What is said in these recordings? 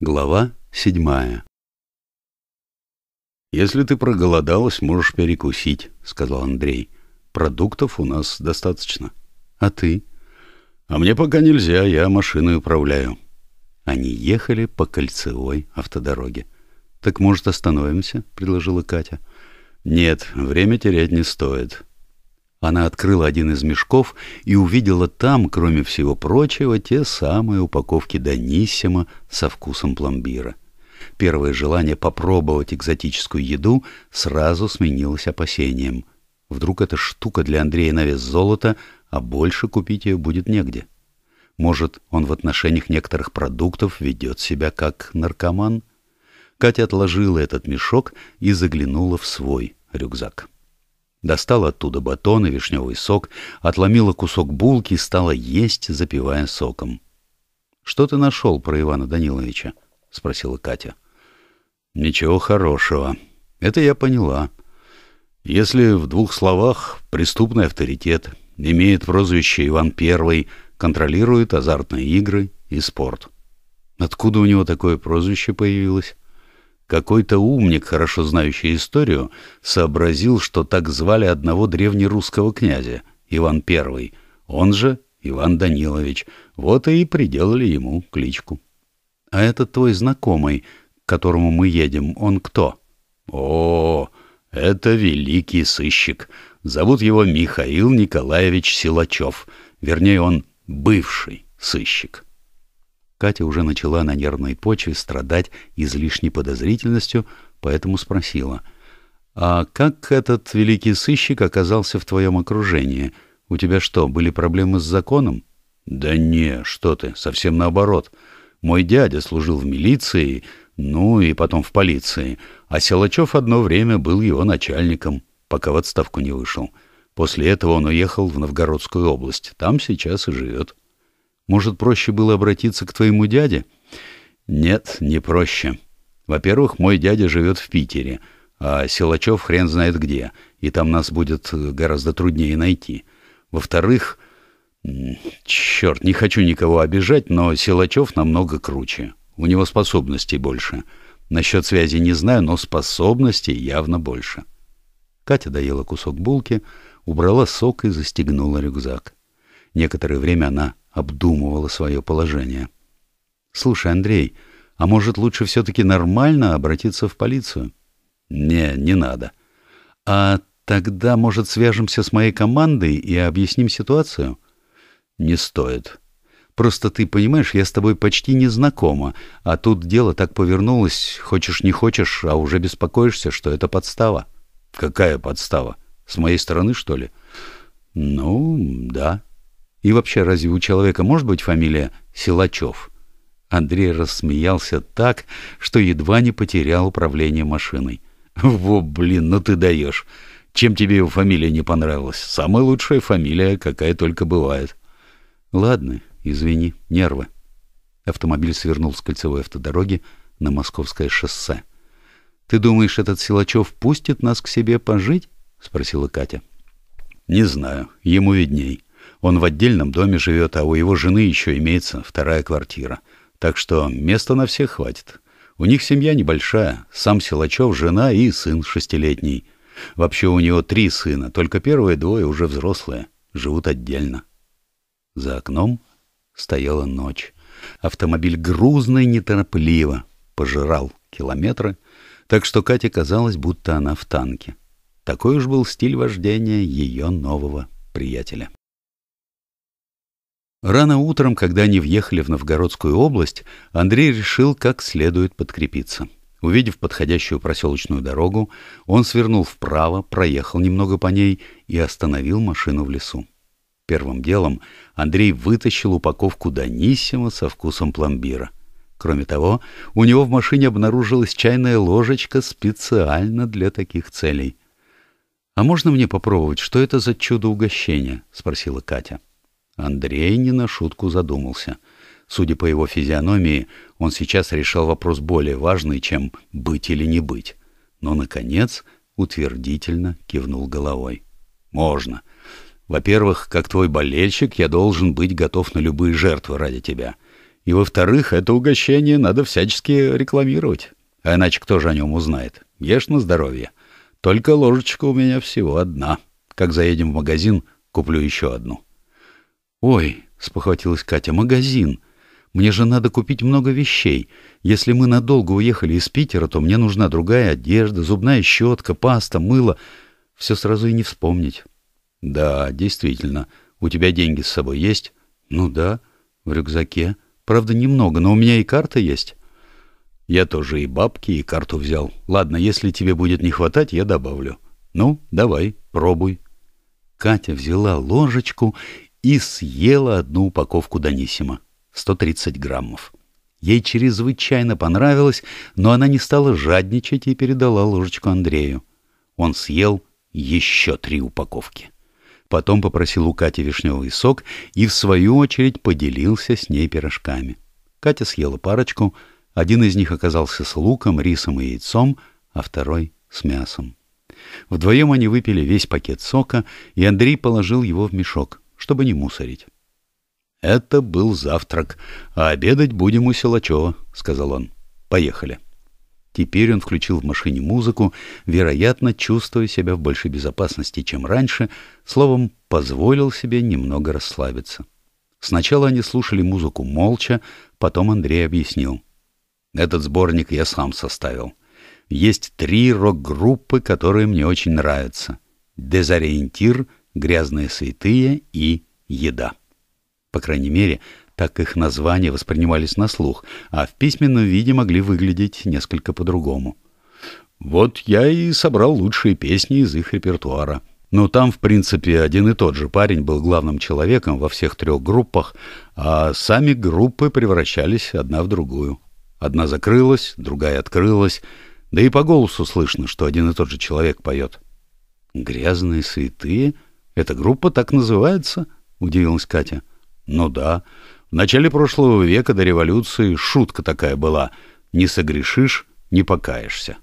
Глава седьмая «Если ты проголодалась, можешь перекусить», — сказал Андрей. «Продуктов у нас достаточно. А ты?» «А мне пока нельзя, я машиной управляю». Они ехали по кольцевой автодороге. «Так, может, остановимся?» — предложила Катя. «Нет, время терять не стоит. Она открыла один из мешков и увидела там, кроме всего прочего, те самые упаковки Даниссима со вкусом пломбира. Первое желание попробовать экзотическую еду сразу сменилось опасением. Вдруг эта штука для Андрея на вес золота, а больше купить ее будет негде. Может, он в отношениях некоторых продуктов ведет себя как наркоман? Катя отложила этот мешок и заглянула в свой рюкзак. Достала оттуда батон и вишневый сок, отломила кусок булки и стала есть, запивая соком. — Что ты нашел про Ивана Даниловича? — спросила Катя. — Ничего хорошего. Это я поняла. Если в двух словах, преступный авторитет, имеет прозвище Иван Первый, контролирует азартные игры и спорт. Откуда у него такое прозвище появилось? Какой-то умник, хорошо знающий историю, сообразил, что так звали одного древнерусского князя, Иван I, он же Иван Данилович. Вот и приделали ему кличку. — А этот твой знакомый, к которому мы едем, он кто? — О, это великий сыщик. Зовут его Михаил Николаевич Силачев. Вернее, он бывший сыщик. — Катя уже начала на нервной почве страдать излишней подозрительностью, поэтому спросила. «А как этот великий сыщик оказался в твоем окружении? У тебя что, были проблемы с законом?» «Да не, что ты, совсем наоборот. Мой дядя служил в милиции, ну и потом в полиции, а Силачев одно время был его начальником, пока в отставку не вышел. После этого он уехал в Новгородскую область, там сейчас и живет». Может, проще было обратиться к твоему дяде? Нет, не проще. Во-первых, мой дядя живет в Питере, а Силачев хрен знает где, и там нас будет гораздо труднее найти. Во-вторых, черт, не хочу никого обижать, но Силачев намного круче. У него способностей больше. Насчет связи не знаю, но способностей явно больше. Катя доела кусок булки, убрала сок и застегнула рюкзак. Некоторое время она обдумывала свое положение. «Слушай, Андрей, а может лучше все-таки нормально обратиться в полицию?» «Не, не надо». «А тогда, может, свяжемся с моей командой и объясним ситуацию?» «Не стоит. Просто ты понимаешь, я с тобой почти не знакома, а тут дело так повернулось, хочешь не хочешь, а уже беспокоишься, что это подстава». «Какая подстава? С моей стороны, что ли?» «Ну, да». И вообще, разве у человека может быть фамилия Силачев? Андрей рассмеялся так, что едва не потерял управление машиной. «Во, блин, ну ты даешь! Чем тебе его фамилия не понравилась? Самая лучшая фамилия, какая только бывает». «Ладно, извини, нервы». Автомобиль свернул с кольцевой автодороги на московское шоссе. «Ты думаешь, этот Силачев пустит нас к себе пожить?» — спросила Катя. «Не знаю, ему видней». Он в отдельном доме живет, а у его жены еще имеется вторая квартира. Так что места на всех хватит. У них семья небольшая, сам Силачев, жена и сын шестилетний. Вообще у него три сына, только первые двое уже взрослые, живут отдельно. За окном стояла ночь. Автомобиль грузно и неторопливо пожирал километры, так что Кате казалось, будто она в танке. Такой уж был стиль вождения ее нового приятеля. Рано утром, когда они въехали в Новгородскую область, Андрей решил как следует подкрепиться. Увидев подходящую проселочную дорогу, он свернул вправо, проехал немного по ней и остановил машину в лесу. Первым делом Андрей вытащил упаковку Даниссима со вкусом пломбира. Кроме того, у него в машине обнаружилась чайная ложечка специально для таких целей. «А можно мне попробовать, что это за чудо угощения?» — спросила Катя. Андрей не на шутку задумался. Судя по его физиономии, он сейчас решал вопрос более важный, чем быть или не быть. Но, наконец, утвердительно кивнул головой. «Можно. Во-первых, как твой болельщик, я должен быть готов на любые жертвы ради тебя. И, во-вторых, это угощение надо всячески рекламировать. А иначе кто же о нем узнает? Ешь на здоровье. Только ложечка у меня всего одна. Как заедем в магазин, куплю еще одну. — Ой, — спохватилась Катя, — магазин. Мне же надо купить много вещей. Если мы надолго уехали из Питера, то мне нужна другая одежда, зубная щетка, паста, мыло. Все сразу и не вспомнить. — Да, действительно. У тебя деньги с собой есть? — Ну да, в рюкзаке. Правда, немного, но у меня и карта есть. Я тоже и бабки, и карту взял. Ладно, если тебе будет не хватать, я добавлю. Ну, давай, пробуй. Катя взяла ложечку и съела одну упаковку Данисима. 130 граммов. Ей чрезвычайно понравилось, но она не стала жадничать и передала ложечку Андрею. Он съел еще три упаковки. Потом попросил у Кати вишневый сок и, в свою очередь, поделился с ней пирожками. Катя съела парочку, один из них оказался с луком, рисом и яйцом, а второй — с мясом. Вдвоем они выпили весь пакет сока, и Андрей положил его в мешок, чтобы не мусорить. «Это был завтрак, а обедать будем у Силачева», — сказал он. «Поехали». Теперь он включил в машине музыку, вероятно, чувствуя себя в большей безопасности, чем раньше, словом, позволил себе немного расслабиться. Сначала они слушали музыку молча, потом Андрей объяснил. «Этот сборник я сам составил. Есть три рок-группы, которые мне очень нравятся. «Дезориентир», «Грязные святые» и «Еда». По крайней мере, так их названия воспринимались на слух, а в письменном виде могли выглядеть несколько по-другому. Вот я и собрал лучшие песни из их репертуара. Но там, в принципе, один и тот же парень был главным человеком во всех трех группах, а сами группы превращались одна в другую. Одна закрылась, другая открылась, да и по голосу слышно, что один и тот же человек поет. «Грязные святые? Эта группа так называется?» — удивилась Катя. Ну да, в начале прошлого века до революции шутка такая была «Не согрешишь, не покаешься».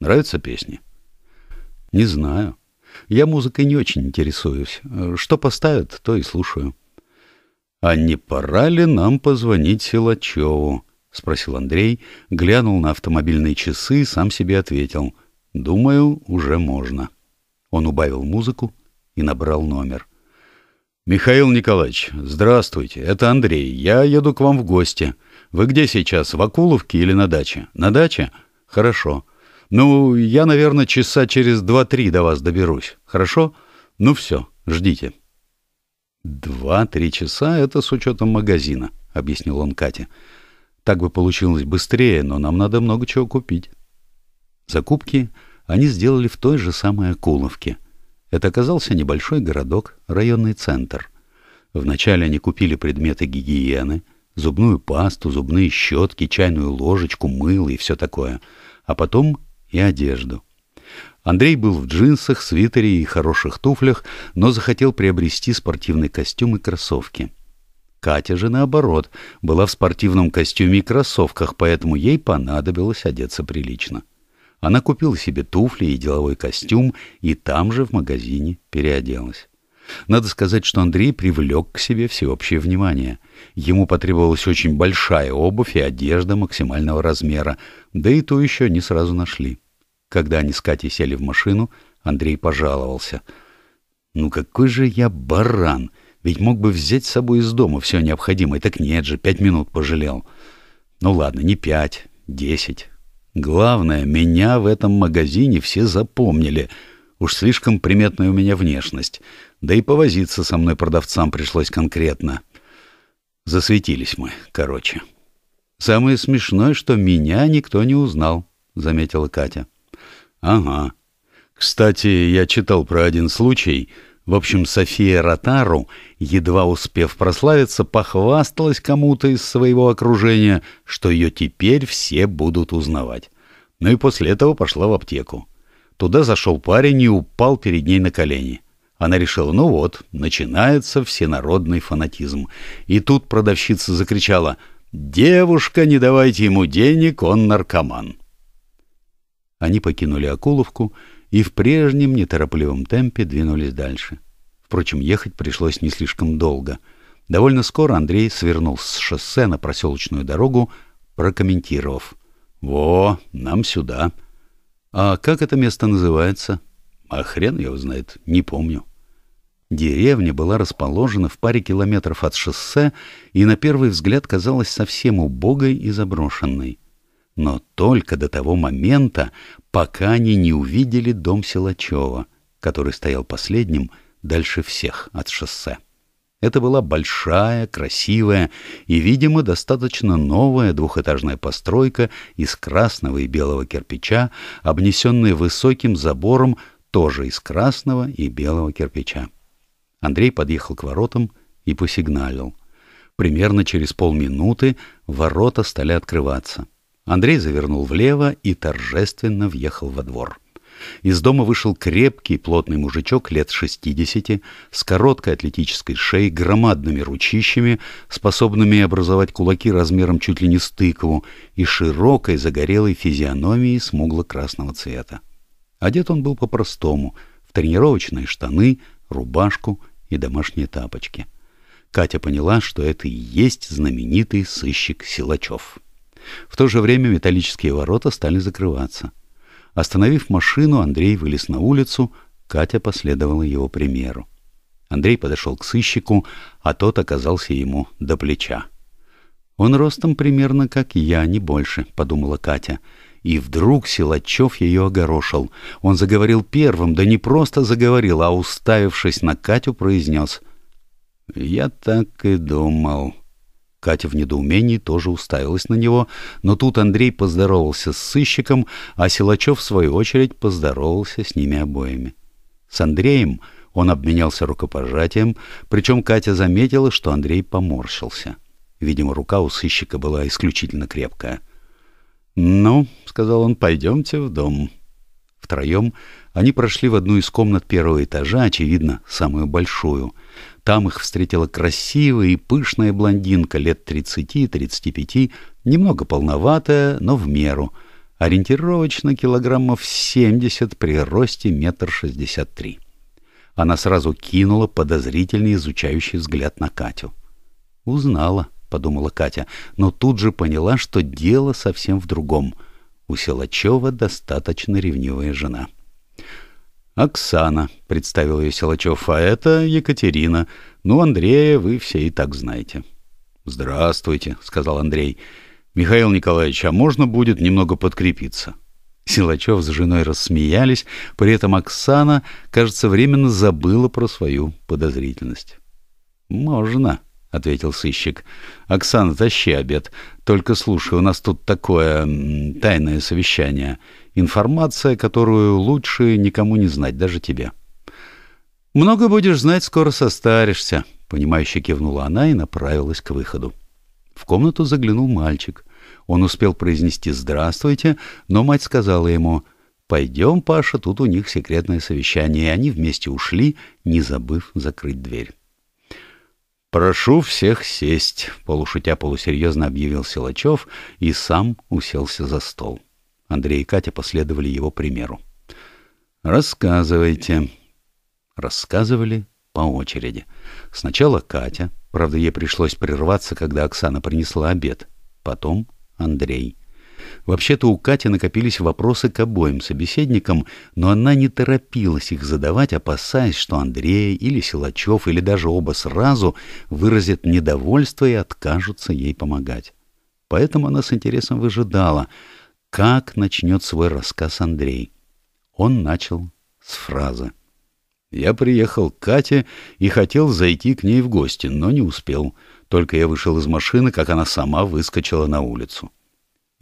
Нравятся песни? Не знаю. Я музыкой не очень интересуюсь. Что поставят, то и слушаю. А не пора ли нам позвонить Силачеву? — спросил Андрей, глянул на автомобильные часы и сам себе ответил. «Думаю, уже можно». Он убавил музыку и набрал номер. «Михаил Николаевич, здравствуйте, это Андрей. Я еду к вам в гости. Вы где сейчас, в Акуловке или на даче? На даче? Хорошо. Ну, я, наверное, часа через два-три до вас доберусь. Хорошо? Ну все, ждите». «Два-три часа — это с учетом магазина», — объяснил он Кате. «Так бы получилось быстрее, но нам надо много чего купить». Закупки они сделали в той же самой Акуловке — это оказался небольшой городок, районный центр. Вначале они купили предметы гигиены, зубную пасту, зубные щетки, чайную ложечку, мыло и все такое, а потом и одежду. Андрей был в джинсах, свитере и хороших туфлях, но захотел приобрести спортивный костюм и кроссовки. Катя же, наоборот, была в спортивном костюме и кроссовках, поэтому ей понадобилось одеться прилично. Она купила себе туфли и деловой костюм, и там же в магазине переоделась. Надо сказать, что Андрей привлек к себе всеобщее внимание. Ему потребовалась очень большая обувь и одежда максимального размера, да и то еще не сразу нашли. Когда они с Катей сели в машину, Андрей пожаловался. «Ну какой же я баран! Ведь мог бы взять с собой из дома все необходимое, так нет же, пять минут пожалел. Ну ладно, не пять, десять, Главное, меня в этом магазине все запомнили. Уж слишком приметная у меня внешность. Да и повозиться со мной продавцам пришлось конкретно. Засветились мы, короче. Самое смешное, что меня никто не узнал, — заметила Катя. — Ага. Кстати, я читал про один случай. В общем, София Ротару, едва успев прославиться, похвасталась кому-то из своего окружения, что ее теперь все будут узнавать. Ну и после этого пошла в аптеку. Туда зашел парень и упал перед ней на колени. Она решила, ну вот, начинается всенародный фанатизм. И тут продавщица закричала «Девушка, не давайте ему денег, он наркоман». Они покинули Акуловку и в прежнем неторопливом темпе двинулись дальше. Впрочем, ехать пришлось не слишком долго. Довольно скоро Андрей свернул с шоссе на проселочную дорогу, прокомментировав. «Во, нам сюда». «А как это место называется?» «А хрен его знает, не помню». Деревня была расположена в паре километров от шоссе и на первый взгляд казалась совсем убогой и заброшенной. Но только до того момента, пока они не увидели дом Силачева, который стоял последним дальше всех от шоссе. Это была большая, красивая и, видимо, достаточно новая двухэтажная постройка из красного и белого кирпича, обнесенная высоким забором тоже из красного и белого кирпича. Андрей подъехал к воротам и посигналил. Примерно через полминуты ворота стали открываться. Андрей завернул влево и торжественно въехал во двор. Из дома вышел крепкий, плотный мужичок лет шестидесяти, с короткой атлетической шеей, громадными ручищами, способными образовать кулаки размером чуть ли не с тыкву, и широкой загорелой физиономией смугло-красного цвета. Одет он был по-простому, в тренировочные штаны, рубашку и домашние тапочки. Катя поняла, что это и есть знаменитый сыщик Силачев. В то же время металлические ворота стали закрываться — Остановив машину, Андрей вылез на улицу, Катя последовала его примеру. Андрей подошел к сыщику, а тот оказался ему до плеча. «Он ростом примерно как я, не больше», — подумала Катя. И вдруг Силачев ее огорошил. Он заговорил первым, да не просто заговорил, а, уставившись на Катю, произнес. «Я так и думал». Катя в недоумении тоже уставилась на него, но тут Андрей поздоровался с сыщиком, а Силачев, в свою очередь, поздоровался с ними обоими. С Андреем он обменялся рукопожатием, причем Катя заметила, что Андрей поморщился. Видимо, рука у сыщика была исключительно крепкая. «Ну, — сказал он, — пойдемте в дом». Втроем они прошли в одну из комнат первого этажа, очевидно, самую большую — там их встретила красивая и пышная блондинка лет 30-35, немного полноватая, но в меру, ориентировочно килограммов 70 при росте метр шестьдесят три. Она сразу кинула подозрительный изучающий взгляд на Катю. «Узнала», — подумала Катя, но тут же поняла, что дело совсем в другом. У Силачева достаточно ревнивая жена. «Оксана», — представил ее Силачев, — «а это Екатерина. Ну, Андрея вы все и так знаете». «Здравствуйте», — сказал Андрей. «Михаил Николаевич, а можно будет немного подкрепиться?» Силачев с женой рассмеялись, при этом Оксана, кажется, временно забыла про свою подозрительность. «Можно», — ответил сыщик. «Оксана, тащи обед. Только слушай, у нас тут такое тайное совещание». Информация, которую лучше никому не знать, даже тебе. «Много будешь знать, скоро состаришься», — понимающе кивнула она и направилась к выходу. В комнату заглянул мальчик. Он успел произнести «здравствуйте», но мать сказала ему «Пойдем, Паша, тут у них секретное совещание», и они вместе ушли, не забыв закрыть дверь. «Прошу всех сесть», — полушутя полусерьезно объявил Силачев и сам уселся за стол. Андрей и Катя последовали его примеру. «Рассказывайте». Рассказывали по очереди. Сначала Катя, правда, ей пришлось прерваться, когда Оксана принесла обед. Потом Андрей. Вообще-то у Кати накопились вопросы к обоим собеседникам, но она не торопилась их задавать, опасаясь, что Андрей или Силачев, или даже оба сразу выразят недовольство и откажутся ей помогать. Поэтому она с интересом выжидала — как начнет свой рассказ Андрей. Он начал с фразы. «Я приехал к Кате и хотел зайти к ней в гости, но не успел. Только я вышел из машины, как она сама выскочила на улицу».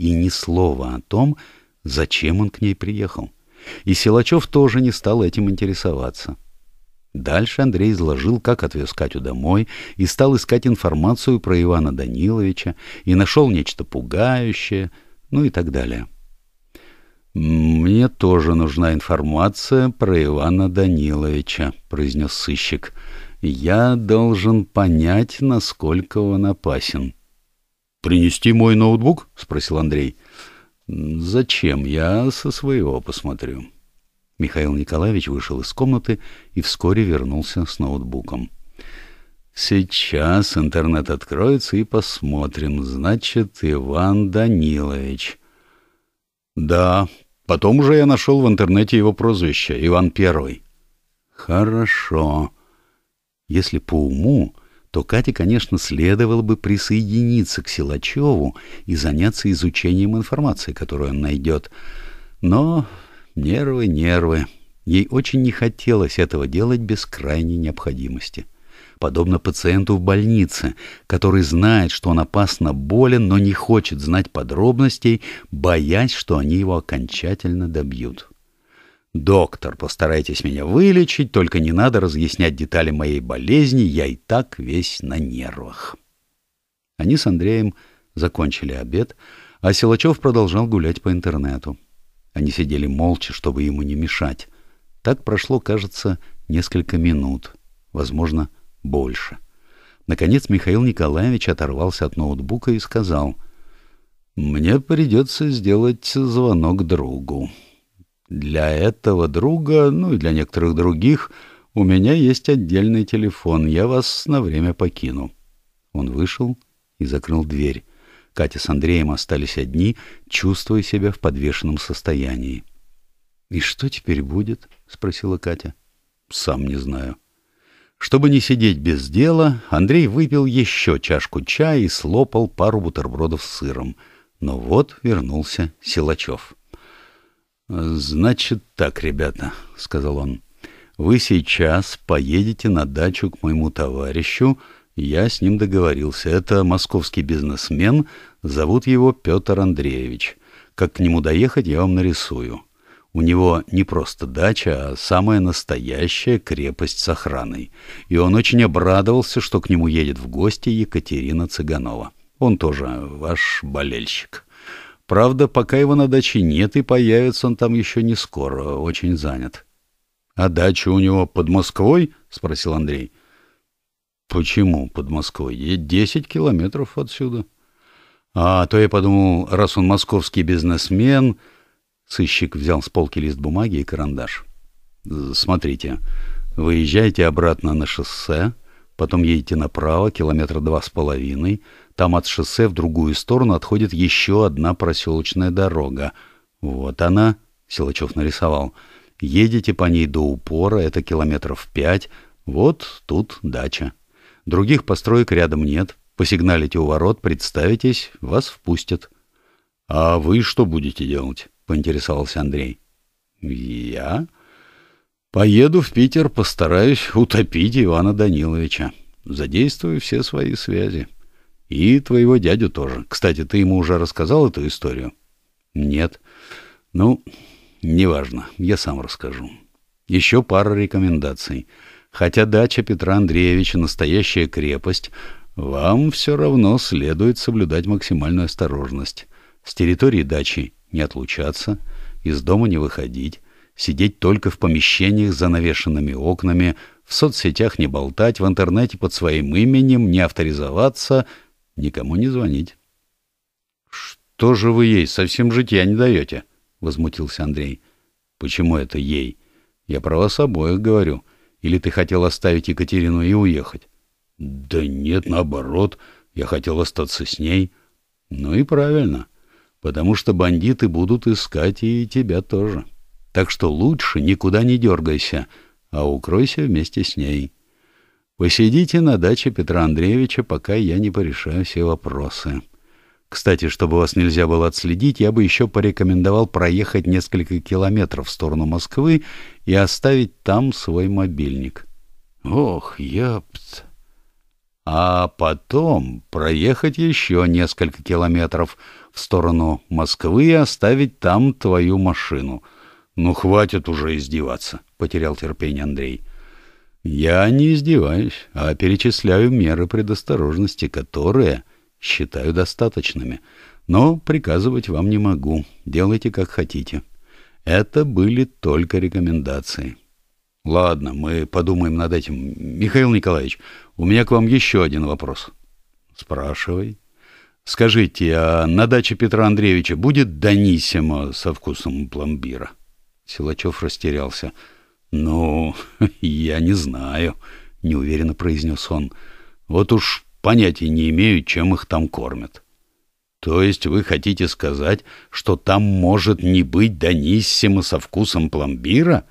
И ни слова о том, зачем он к ней приехал. И Силачев тоже не стал этим интересоваться. Дальше Андрей изложил, как отвез Катю домой, и стал искать информацию про Ивана Даниловича, и нашел нечто пугающее — ну и так далее. «Мне тоже нужна информация про Ивана Даниловича», — произнес сыщик. «Я должен понять, насколько он опасен». «Принести мой ноутбук?» — спросил Андрей. «Зачем? Я со своего посмотрю». Михаил Николаевич вышел из комнаты и вскоре вернулся с ноутбуком. Сейчас интернет откроется и посмотрим. Значит, Иван Данилович. Да, потом уже я нашел в интернете его прозвище — Иван Первый. Хорошо. Если по уму, то Кате, конечно, следовало бы присоединиться к Силачеву и заняться изучением информации, которую он найдет. Но нервы, нервы. Ей очень не хотелось этого делать без крайней необходимости. Подобно пациенту в больнице, который знает, что он опасно болен, но не хочет знать подробностей, боясь, что они его окончательно добьют. «Доктор, постарайтесь меня вылечить, только не надо разъяснять детали моей болезни, я и так весь на нервах». Они с Андреем закончили обед, а Силачев продолжал гулять по интернету. Они сидели молча, чтобы ему не мешать. Так прошло, кажется, несколько минут, возможно, больше. Наконец Михаил Николаевич оторвался от ноутбука и сказал, «Мне придется сделать звонок другу». Для этого друга, ну и для некоторых других, у меня есть отдельный телефон. Я вас на время покину. Он вышел и закрыл дверь. Катя с Андреем остались одни, чувствуя себя в подвешенном состоянии. — И что теперь будет? — спросила Катя. — Сам не знаю. Чтобы не сидеть без дела, Андрей выпил еще чашку чая и слопал пару бутербродов с сыром. Но вот вернулся Силачев. — «Значит так, ребята», — сказал он. «Вы сейчас поедете на дачу к моему товарищу. Я с ним договорился. Это московский бизнесмен. Зовут его Петр Андреевич. Как к нему доехать, я вам нарисую. У него не просто дача, а самая настоящая крепость с охраной. И он очень обрадовался, что к нему едет в гости Екатерина Цыганова. Он тоже ваш болельщик». Правда, пока его на даче нет, и появится он там еще не скоро, очень занят. — А дача у него под Москвой? — спросил Андрей. — Почему под Москвой? Десять километров отсюда. — А, то я подумал, раз он московский бизнесмен... Сыщик взял с полки лист бумаги и карандаш. — Смотрите, выезжаете обратно на шоссе, потом едете направо, километра два с половиной, там от шоссе в другую сторону отходит еще одна проселочная дорога. Вот она, Силачев нарисовал. Едете по ней до упора, это километров пять. Вот тут дача. Других построек рядом нет. Посигналите у ворот, представитесь, вас впустят. — А вы что будете делать? — поинтересовался Андрей. — Я? Поеду в Питер, постараюсь утопить Ивана Даниловича. Задействую все свои связи. — и твоего дядю тоже. Кстати, ты ему уже рассказал эту историю? Нет. Ну, неважно, я сам расскажу. Еще пара рекомендаций. Хотя дача Петра Андреевича настоящая крепость, вам все равно следует соблюдать максимальную осторожность. С территории дачи не отлучаться, из дома не выходить, сидеть только в помещениях с занавешенными окнами, в соцсетях не болтать, в интернете под своим именем не авторизоваться — никому не звонить. — Что же вы ей совсем житья не даете? — возмутился Андрей. — Почему это ей? Я про вас обоих говорю. Или ты хотел оставить Екатерину и уехать? — Да нет, наоборот. Я хотел остаться с ней. — Ну и правильно. Потому что бандиты будут искать и тебя тоже. Так что лучше никуда не дергайся, а укройся вместе с ней. — Посидите на даче Петра Андреевича, пока я не порешаю все вопросы. Кстати, чтобы вас нельзя было отследить, я бы еще порекомендовал проехать несколько километров в сторону Москвы и оставить там свой мобильник. Ох, ёпт. А потом проехать еще несколько километров в сторону Москвы и оставить там твою машину. Ну, хватит уже издеваться, — потерял терпение Андрей. — я не издеваюсь, а перечисляю меры предосторожности, которые считаю достаточными. Но приказывать вам не могу. Делайте, как хотите. Это были только рекомендации. Ладно, мы подумаем над этим. Михаил Николаевич, у меня к вам еще один вопрос. Спрашивай. Скажите, а на даче Петра Андреевича будет Данисимо со вкусом пломбира? Силачев растерялся. — Ну, я не знаю, — неуверенно произнес он. Вот уж понятия не имею, чем их там кормят. То есть вы хотите сказать, что там может не быть Даниссима со вкусом пломбира?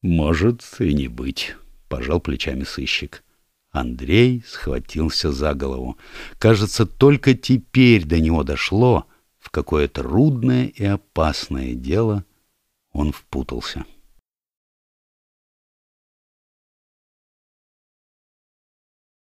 Может и не быть, пожал плечами сыщик. Андрей схватился за голову. Кажется, только теперь до него дошло, в какое трудное и опасное дело он впутался.